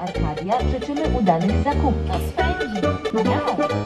Arkadia życzymy udanych zakupów. To spędzi. Miau.